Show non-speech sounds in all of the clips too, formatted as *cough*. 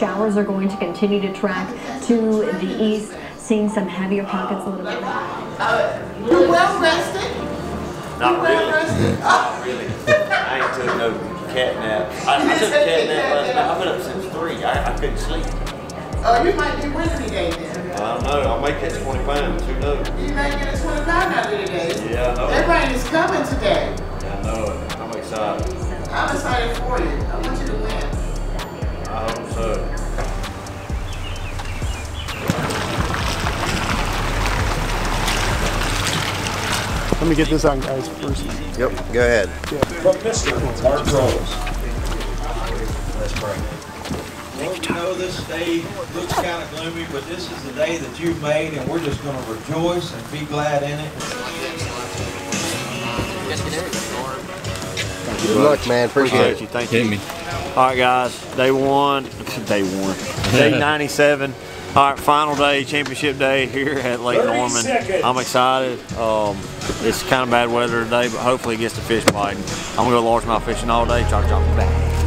Showers are going to continue to track to the east, seeing some heavier pockets a little bit. You're well rested. Not You're well really. rested. Not really. I ain't took no cat nap. I, I took a cat nap last night. I've been up since three. I, I couldn't sleep. Oh, you might be winning today then. I don't know. I may catch 20 pounds. Who knows? You might get a 25 out of today. Yeah, I know. That rain is coming today. Yeah, I know it. I'm excited. I'm excited for you. I want you to win. I hope so. Let me get this on, guys, first. Yep, go ahead. From Mr. Mark Rose. Let's pray. Lord, we know this day looks kind of gloomy, but this is the day that you've made, and we're just going to rejoice and be glad in it. Good luck, man. Appreciate Appreciate it. you. Thank you. All right, guys. Day one. *laughs* Day one. Day *laughs* 97. All right, final day, championship day here at Lake Norman. seconds. I'm excited. Um, it's kind of bad weather today, but hopefully it gets the fish biting. I'm gonna go largemouth fishing all day. Try to drop a bag.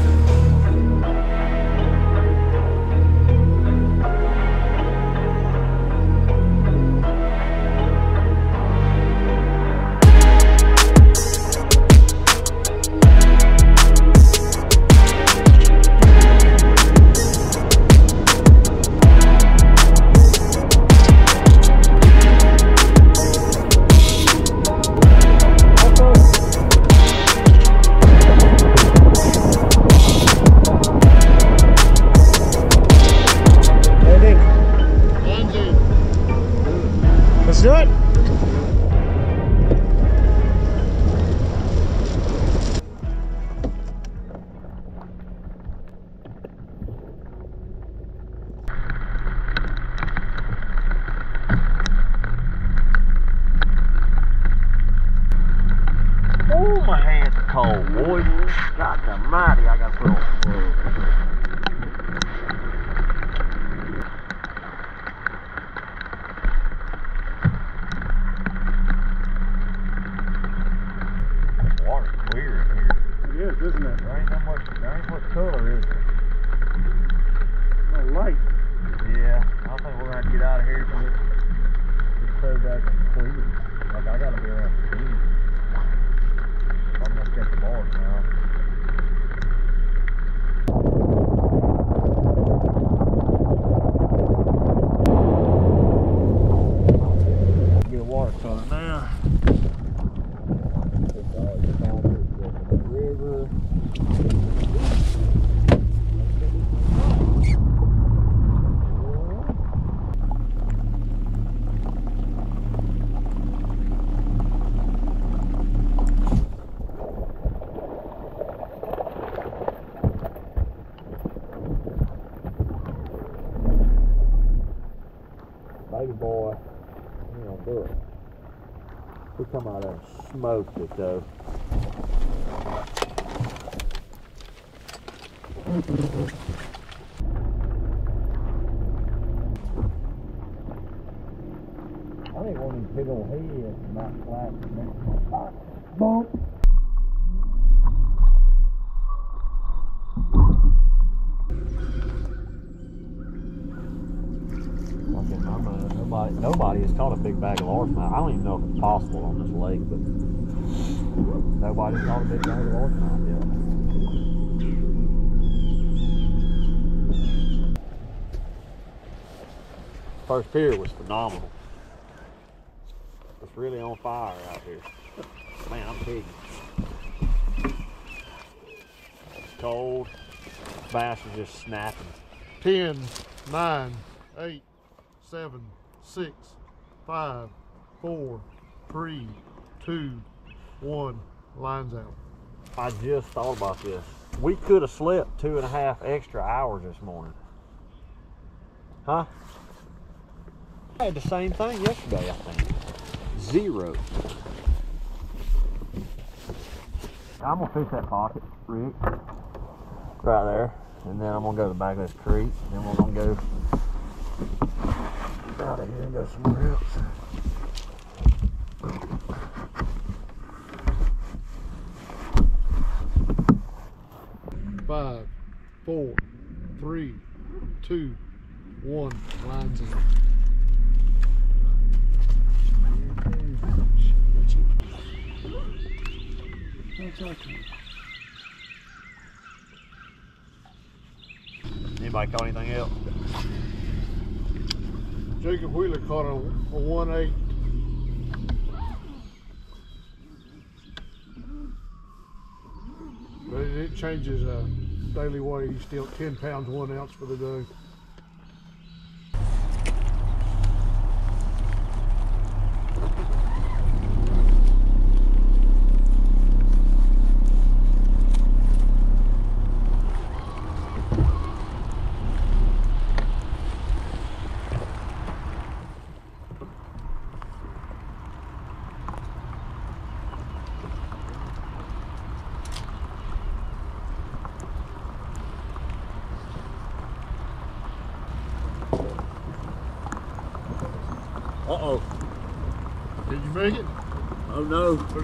Come out and smoked it though. I think one of these big old heads might flash Bump. Fucking, I'm a, nobody has caught a big bag of largemouth. I don't even know if it's possible on this lake, but nobody's caught a big bag of largemouth yet. First pier was phenomenal. It's really on fire out here. Man, I'm kidding. It's cold. Bass is just snapping. 10, 9, 8, 7, 6, 5, 4, 3, 2, 1. Lines out. I just thought about this. We could have slept two and a half extra hours this morning. Huh? I had the same thing yesterday, I think. Zero. I'm gonna fish that pocket, Rick. Right there. And then I'm gonna go to the back of this creek. Then we're gonna go out of here and go somewhere else. Five, four, three, two, one, lines out. Anybody caught anything else? Jacob Wheeler caught a, a one eight. But it, changes uh, daily weight. He's still ten pounds one ounce for the day.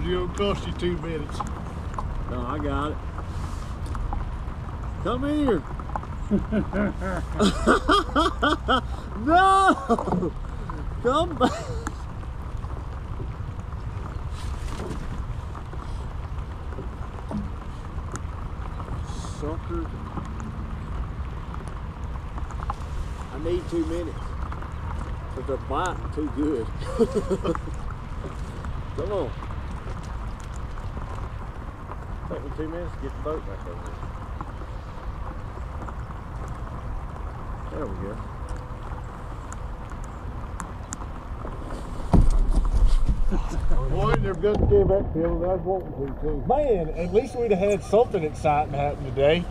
No. Or is it gonna cost you two minutes? No, I got it. Come here. *laughs* no! Come back. Sucker. I need two minutes. But they're biting too good. *laughs* Come on. Take me two minutes to get the boat back over there. There we go. Boy, they're good to give that feeling. I was wanting to too. Man, at least we'd have had something exciting happen today.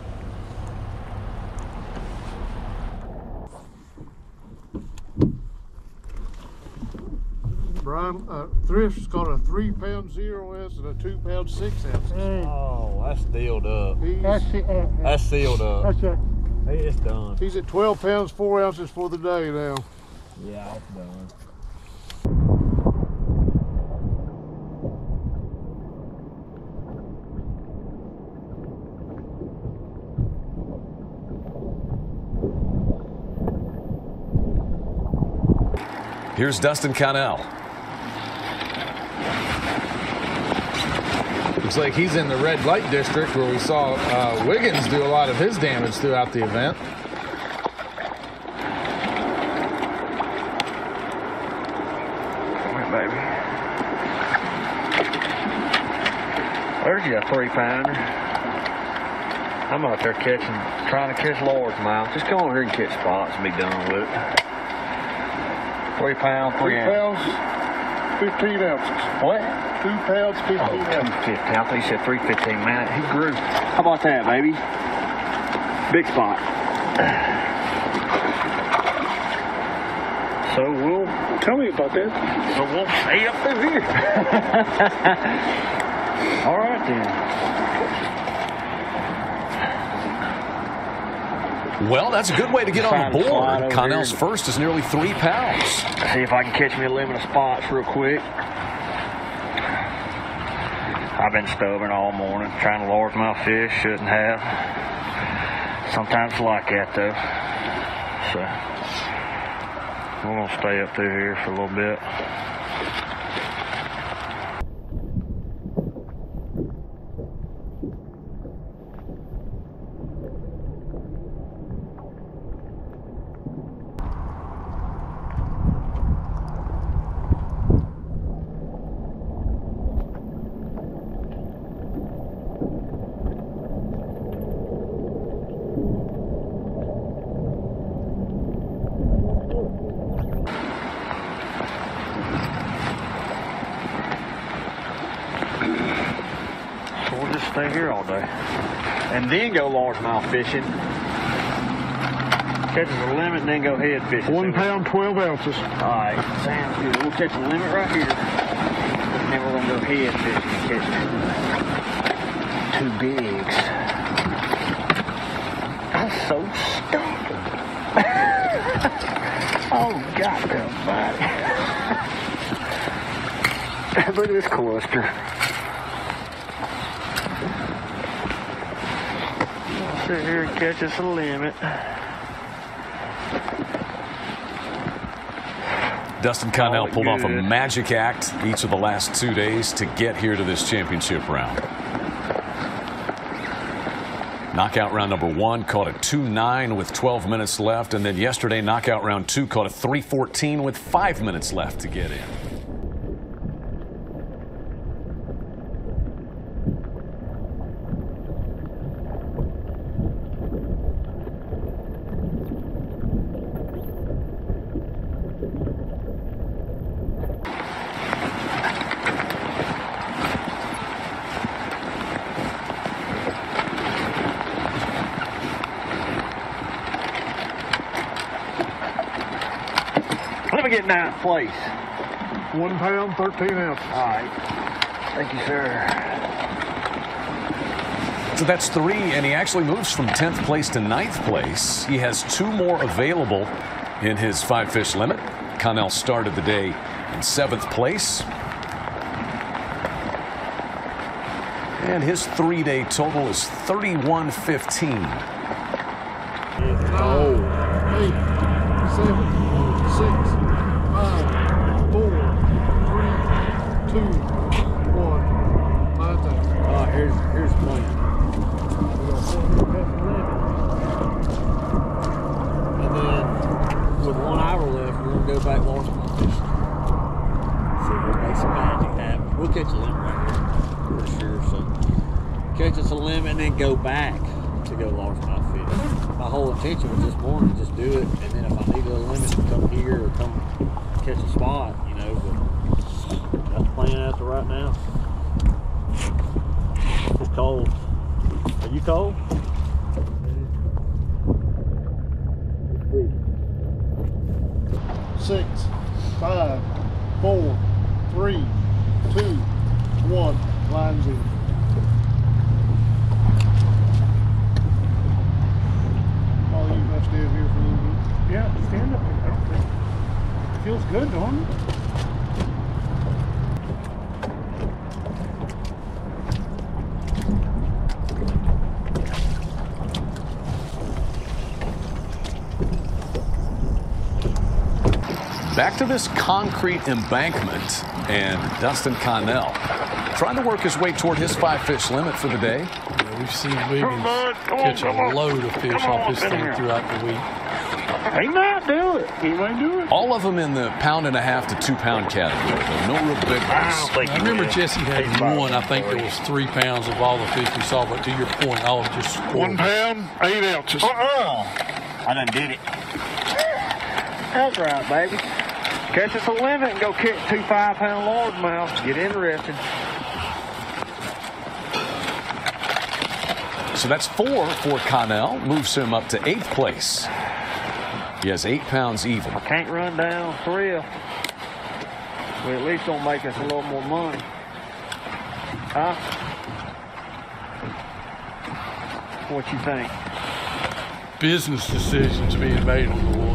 Brian, uh, Thrift's got a three pound zero ounce and a two pound six ounce. Oh, that's sealed up. He's, That's sealed up. That's it. Hey, it's done. He's at 12 pounds, four ounces for the day now. Yeah, it's done. Here's Dustin Connell. Looks like he's in the red light district where we saw uh, Wiggins do a lot of his damage throughout the event. Come baby. There's your three pounder. I'm out there catching, trying to catch largemouth. Just go over here and catch spots and be done with it. Three pound, three, Three ounce. pounds, 15 ounces. What? Two pounds, 15 Oh, two ounces. fifteen. I thought you said three fifteen. Man, he grew. How about that, baby? Big spot. So we'll tell me about that. So we'll stay up through here. *laughs* All right then. Well, that's a good way to get on the board. Connell's first is nearly three pounds. See if I can catch me a limit of spots real quick. I've been stubborn all morning, trying to largemouth fish. Shouldn't have. Sometimes I like that though. So we're gonna stay up through here for a little bit. So we'll just stay here all day. And then go largemouth fishing. Catches a limit and then go head fishing. One pound, 12 ounces. Alright, sounds good. We'll catch a limit right here. And then we're gonna go head fishing and catch two bigs. I'm so stupid. *laughs* oh goddamn body. *laughs* Look at this cluster. sit here and catch us a limit. Dustin Connell oh, pulled good. off a magic act each of the last two days to get here to this championship round. Knockout round number one caught a 2-9 with 12 minutes left, and then yesterday knockout round two caught a 3-14 with five minutes left to get in. Me get ninth place. One pound, 13 ounces. All right. Thank you, sir. So that's three, and he actually moves from 10th place to 9th place. He has two more available in his five fish limit. Connell started the day in seventh place. And his three day total is 31.15. Oh. Eight, seven, six, five, four, three, two, one. Line's out. Uh, here's here's the plan. And then with one hour go back Washington fishing. See if we make some magic happen. We'll catch a limit right here for sure. So catch us a limit and then go back to go largemouth fish. My whole intention was this morning just do it, and then if I need a limit come here or come catch a spot, you know. But that's the plan of right now. It's cold. Are you cold? Six, five, four, three, two, one. Line's in. Oh, you must stand here for a little bit. Yeah, stand up here. Feels good, don't it? Back to this concrete embankment, and Dustin Connell trying to work his way toward his five fish limit for the day. Yeah, we've seen Wiggins catch a load of fish off his thing throughout the week. He might do it. He might do it. All of them in the pound and a half to two pound category, though. No real big ones. I remember Jesse had one. I think there was three pounds of all the fish we saw. But to your point, all just one pound, eight ounces. Uh-uh. I done did it. That's right, baby. Catch us a limit and go kick two five-pound largemouth. Get interested. So that's four for Connell, moves him up to eighth place. He has eight pounds even. I Can't run down thrill. We at least gonna make us a little more money. Huh? What you think? Business decisions being made on the water.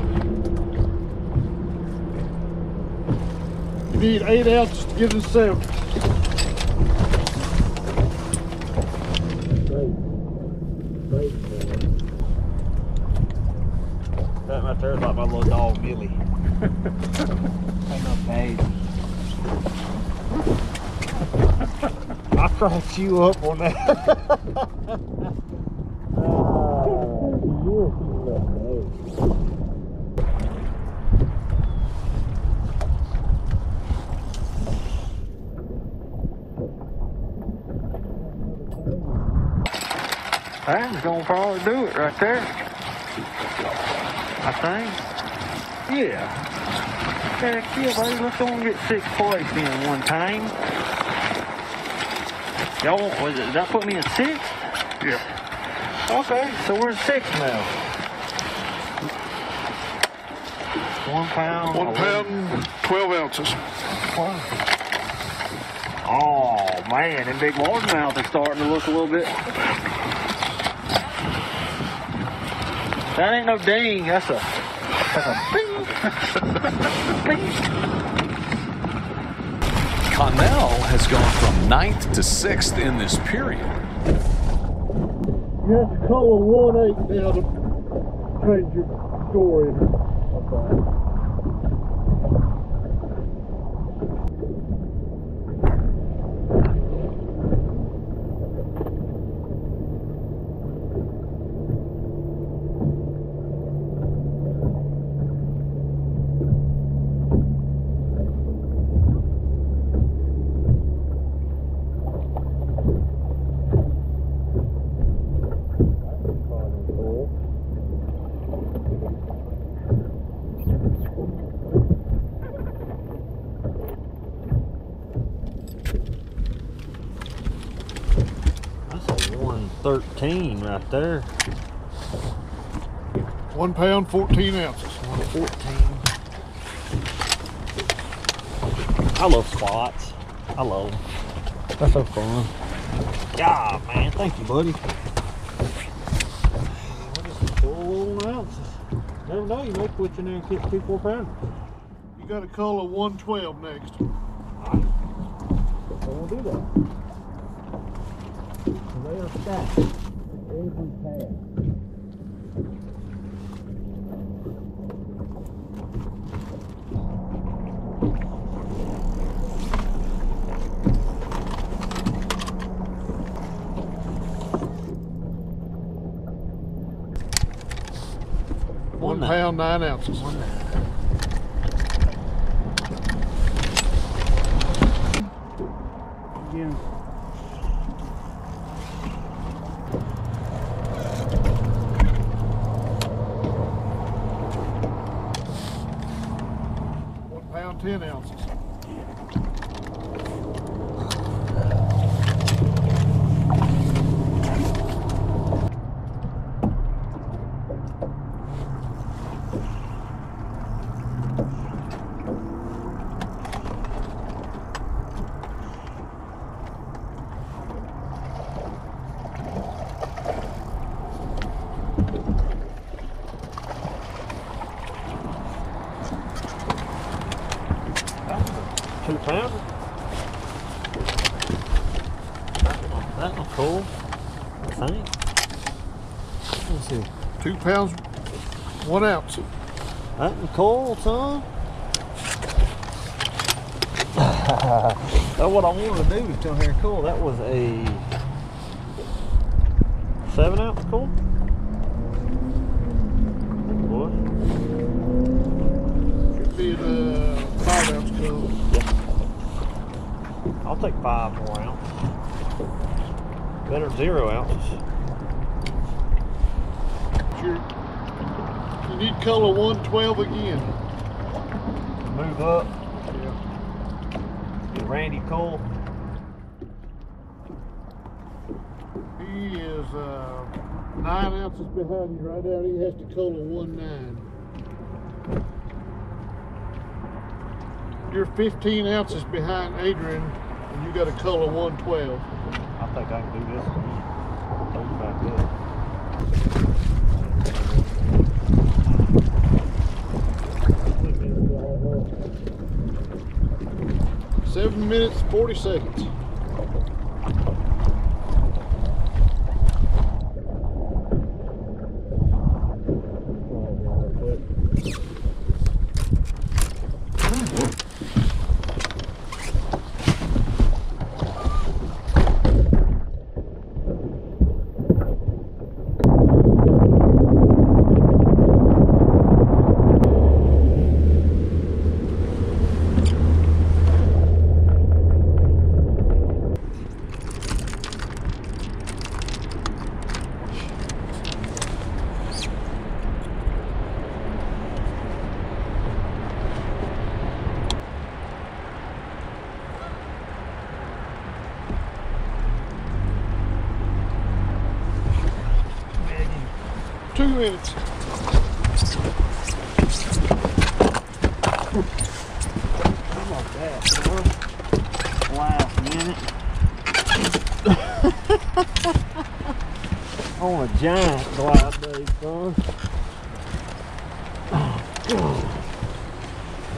Need eight ounces to get us seven. That right there is like my little dog Billy. Ain't no baby. I cracked you up on that. *laughs* That's gonna probably do it right there. I think. Yeah. Heck yeah, buddy. Let's go and get sixth place in one time. Y'all want, was it, that put me in sixth? Yeah. Okay, so we're in sixth now. One pound. One pound, 12 ounces. Oh man, them big largemouth are starting to look a little bit. That ain't no ding. That's a that's a bing. *laughs* bing. Connell has gone from ninth to sixth in this period. You have to call a one eight now to change your score in. 113 right there. One pound, 14 ounces. 114. I love spots. I love them. That's so fun. God, man. Thank you, buddy. What is some cool ounces? Never know. You may put in there and catch two, four pounders. You got to call a 112 next. I won't do that. They are stacked. Every tab. One pound, nine ounces. Again. Pound, 10 ounces. Two pounder. That one cool. I think. Let's see. Two pounds, one ounce. That one cool, son. *laughs* That's what I wanted to do was come here and cool. That was a seven ounce cool. Boy. Be the five ounce color. I'll take five more ounces. Better zero ounces. You need color 112 again. Move up. Yeah. Get Randy Cole. He is uh, nine ounces behind you right now. He has to color one nine. You're 15 ounces behind Adrian, and you got a color 112. I think I can do this. It back up. Seven minutes, 40 seconds. Two minutes. How about that? Last minute. Oh, on a giant glide day, son.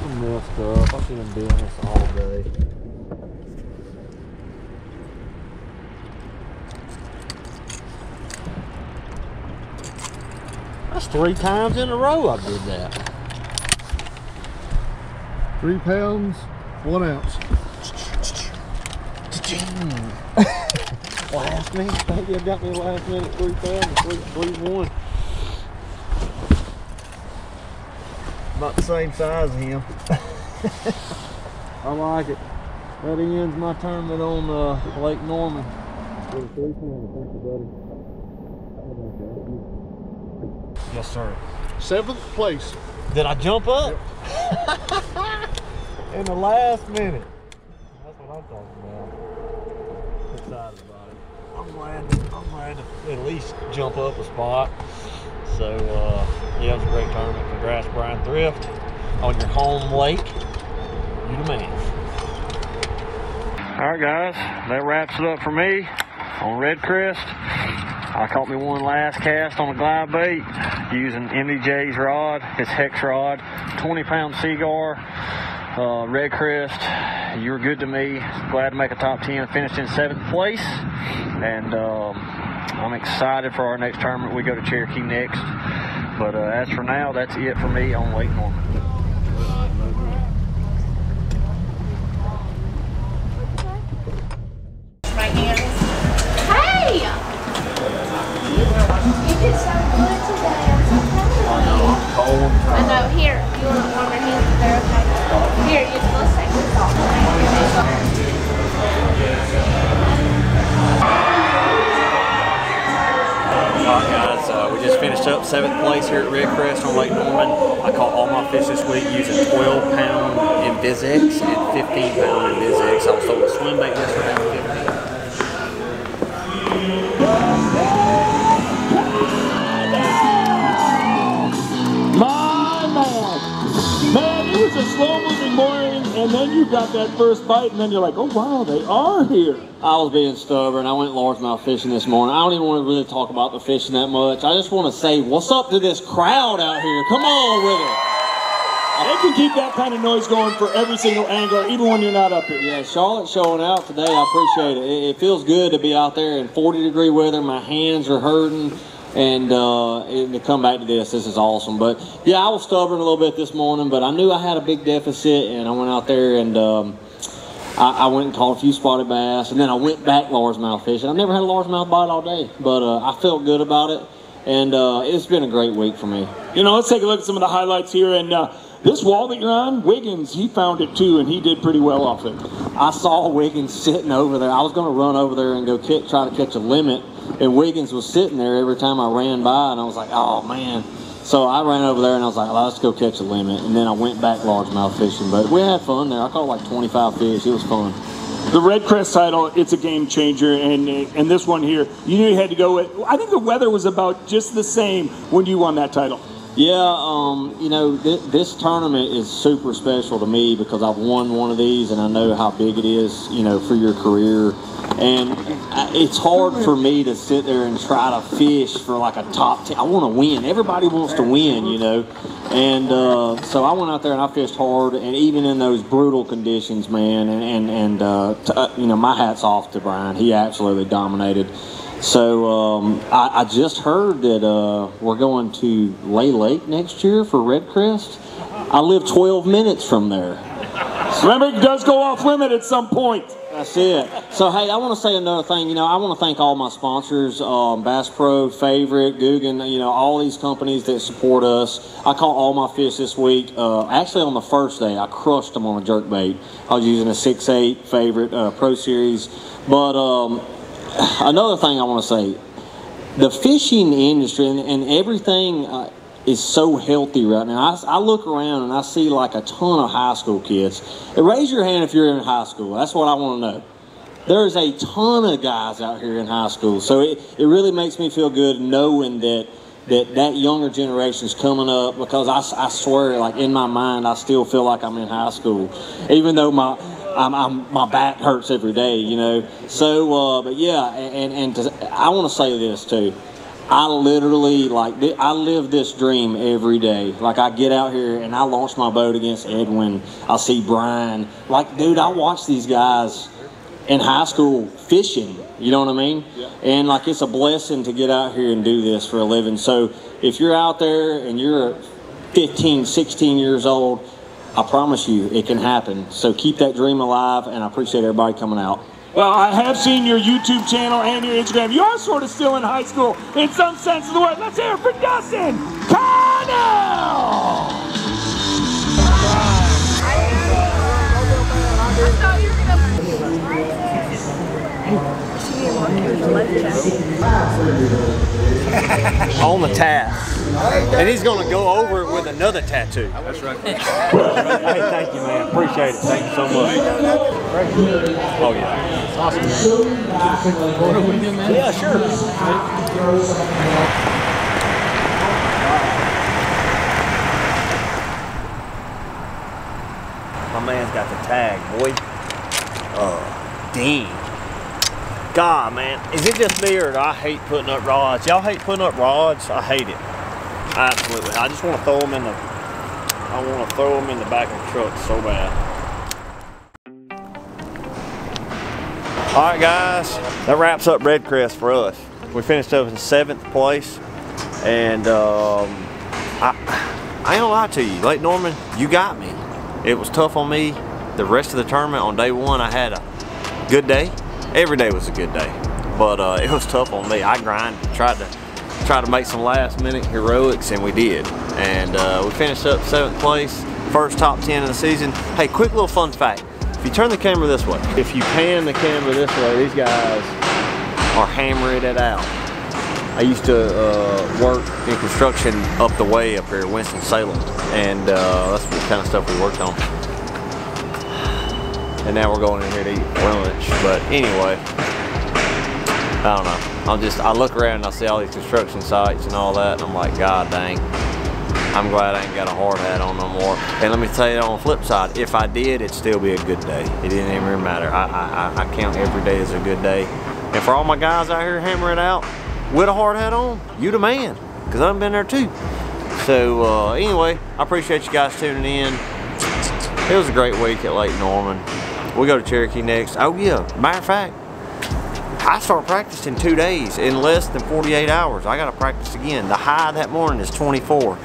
I'm messed up. I've been doing this all day. Three times in a row I did that. Three pounds, one ounce. *laughs* last minute, think you got me last minute three pounds, three, three one. About the same size as him. *laughs* I like it. That ends my tournament on uh, Lake Norman. Three pounds, thank you, buddy. Yes, sir. Seventh place. Did I jump up? *laughs* In the last minute. That's what I'm talking about. Excited about it. I'm glad, I'm glad to at least jump up a spot. So, uh, yeah, it was a great tournament. Congrats, Brian Thrift, on your home lake. You the man. All right, guys, that wraps it up for me on Red Crest. I caught me one last cast on a glide bait using MDJ's rod, his hex rod, 20 pound Seaguar, uh, Red Crest. You were good to me. Glad to make a top 10. Finished in seventh place. And um, I'm excited for our next tournament. We go to Cherokee next. But uh, as for now, that's it for me on Lake Norman. My hands. I know. Here, you want to warm your hands? Here, uh, off. We just finished up seventh place here at Red Crest on Lake Norman. I caught all my fish this week using 12 pound InvizX and 15 pound InvizX. I was sold a swim bait yesterday on 15. And then you got that first bite, and then you're like, oh wow, they are here. I was being stubborn. I went largemouth fishing this morning. I don't even want to really talk about the fishing that much. I just want to say, what's up to this crowd out here? Come on with it. They can keep that kind of noise going for every single angler, even when you're not up here. Yeah, Charlotte's showing out today. I appreciate it. It, it feels good to be out there in 40 degree weather. My hands are hurting. And, uh, and to come back to this, this is awesome. But yeah, I was stubborn a little bit this morning, but I knew I had a big deficit, and I went out there and um, I, I went and caught a few spotted bass, and then I went back largemouth fishing. I've never had a largemouth bite all day, but uh, I felt good about it, and uh, it's been a great week for me. You know, let's take a look at some of the highlights here. And uh, this wall that you're on, Wiggins, he found it too, and he did pretty well off it. I saw Wiggins sitting over there. I was going to run over there and go kick, try to catch a limit, and Wiggins was sitting there every time I ran by, and I was like, oh man. So I ran over there and I was like, well, let's go catch a limit. And then I went back largemouth fishing, but we had fun there. I caught like 25 fish. It was fun. The Red Crest title, it's a game changer, and uh, and this one here, you knew you had to go with. I think the weather was about just the same when you won that title. Yeah, um, you know, th- this tournament is super special to me because I've won one of these and I know how big it is, you know, for your career. And I- it's hard for me to sit there and try to fish for like a top 10. I want to win. Everybody wants to win, you know. And uh, so I went out there and I fished hard, and even in those brutal conditions, man, and, and, and uh, t- uh, you know, my hat's off to Brian. He absolutely dominated. So um, I, I just heard that uh, we're going to Lay Lake next year for Red Crest. I live 12 minutes from there. It does go off limit at some point. That's it. So hey, I want to say another thing. You know, I want to thank all my sponsors, um, Bass Pro, Favorite, Googan. You know, all these companies that support us. I caught all my fish this week. Uh, actually, on the first day, I crushed them on a jerk bait. I was using a six eight Favorite uh, Pro Series. But um, another thing I want to say, the fishing industry and, and everything uh, is so healthy right now. I, I look around and I see like a ton of high school kids. And raise your hand if you're in high school. That's what I want to know. There's a ton of guys out here in high school. So it, it really makes me feel good knowing that that that younger generation is coming up because I, I swear like in my mind I still feel like I'm in high school even though my I'm, I'm, my back hurts every day, you know. So, uh, but yeah, and and to, I want to say this too. I literally like I live this dream every day. Like I get out here and I launch my boat against Edwin. I see Brian. Like, dude, I watch these guys in high school fishing. You know what I mean? And like it's a blessing to get out here and do this for a living. So if you're out there and you're 15, 16 years old, I promise you it can happen. So keep that dream alive, and I appreciate everybody coming out. Well, I have seen your YouTube channel and your Instagram. You are sort of still in high school in some sense of the word. Let's hear it for Dustin Connell! *laughs* On the task. And he's gonna go over it with another tattoo. That's right. *laughs* hey, thank you, man. Appreciate it. Thank you so much. Oh yeah. Awesome. Yeah, sure. My man's got the tag, boy. Uh, Dean. God, man, is it just me or I hate putting up rods? Y'all hate putting up rods? I hate it. Absolutely. I just want to throw them in the. I want to throw them in the back of the truck so bad. All right, guys, that wraps up Red Crest for us. We finished up in seventh place, and um, I, I ain't gonna lie to you, Lake Norman, you got me. It was tough on me. The rest of the tournament on day one, I had a good day. Every day was a good day, but uh, *laughs* it was tough on me. I grinded, tried to try to make some last minute heroics, and we did. And uh, we finished up seventh place, first top 10 of the season. Hey, quick little fun fact. If you turn the camera this way, if you pan the camera this way, these guys are hammering it out. I used to uh, work in construction up the way up here in Winston-Salem, and uh, that's the kind of stuff we worked on. And now we're going in here to eat lunch, but anyway, I don't know. I'm just, I look around and I see all these construction sites and all that, and I'm like, God dang, I'm glad I ain't got a hard hat on no more. And let me tell you on the flip side, if I did, it'd still be a good day. It didn't even matter. I, I, I count every day as a good day. And for all my guys out here hammering out with a hard hat on, you the man, because I've been there too. So uh, anyway, I appreciate you guys tuning in. It was a great week at Lake Norman. We go to Cherokee next. Oh yeah, matter of fact, I start practicing two days in less than 48 hours. I gotta practice again. The high that morning is 24.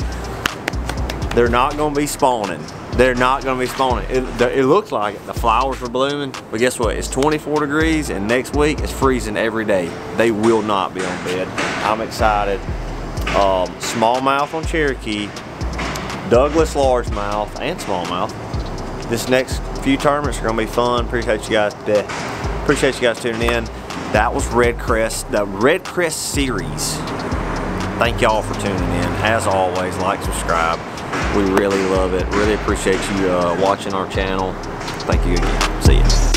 They're not gonna be spawning. They're not gonna be spawning. It, it looks like it. The flowers are blooming, but guess what? It's 24 degrees and next week it's freezing every day. They will not be on bed. I'm excited. Um, smallmouth on Cherokee, Douglas largemouth and smallmouth. This next few tournaments are gonna be fun. Appreciate you guys today. Appreciate you guys tuning in. That was Red Crest, the Red Crest series. Thank y'all for tuning in. As always, like, subscribe. We really love it. Really appreciate you uh, watching our channel. Thank you again. See ya.